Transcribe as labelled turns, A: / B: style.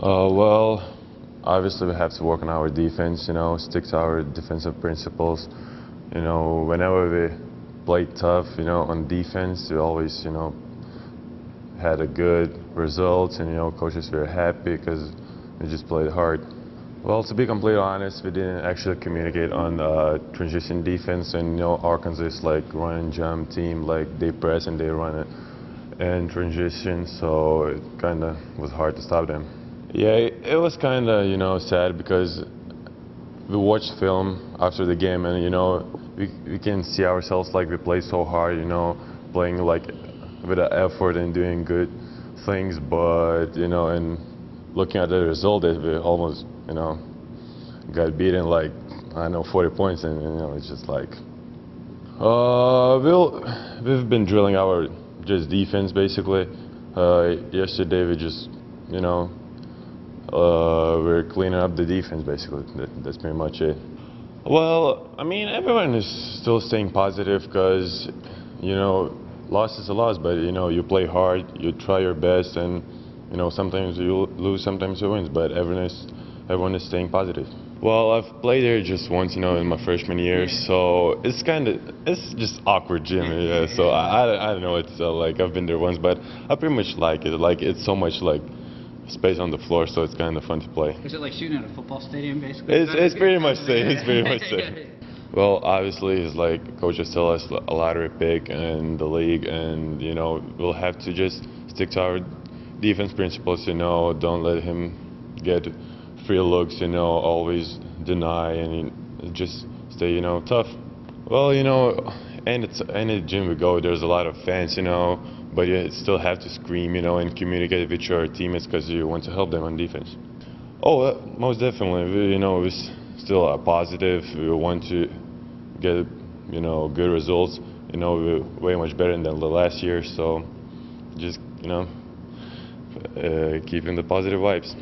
A: Uh, well, obviously we have to work on our defense, you know, stick to our defensive principles. You know, whenever we played tough, you know, on defense, we always, you know, had a good result, and you know, coaches were happy because we just played hard. Well, to be completely honest, we didn't actually communicate on uh, transition defense, and you know, Arkansas is like run and jump team, like they press and they run it in transition, so it kind of was hard to stop them. Yeah, it, was kind of you know sad because we watched film after the game, and you know we we can see ourselves like we played so hard, you know, playing like with an effort and doing good things, but you know, and looking at the result, that we almost you know got beaten like I know 40 points, and you know it's just like. Uh, we'll, we've been drilling our just defense basically. Uh, yesterday we just, you know, uh, we're cleaning up the defense basically. That, that's pretty much it. Well, I mean, everyone is still staying positive because, you know, loss is a loss, but you know, you play hard, you try your best, and you know, sometimes you lose, sometimes you win, but everyone is, everyone is staying positive. Well, I've played there just once, you know, in my freshman year, so it's kind of it's just awkward gym, yeah. So I, I, I don't know, it's uh, like I've been there once, but I pretty much like it. Like it's so much like space on the floor, so it's kind of fun to play.
B: Is it like shooting at a football stadium, basically?
A: It's it's pretty much same. It's pretty much same. Well, obviously, it's like coaches tell us a lottery pick and the league, and you know we'll have to just stick to our defense principles. You know, don't let him get free looks, you know, always deny and just stay, you know, tough. Well, you know, and it's any gym we go, there's a lot of fans, you know, but you still have to scream, you know, and communicate with your teammates because you want to help them on defense. Oh, uh, most definitely. We, you know, we still are positive. We want to get, you know, good results. You know, we're way much better than the last year, so just, you know, uh, keeping the positive vibes.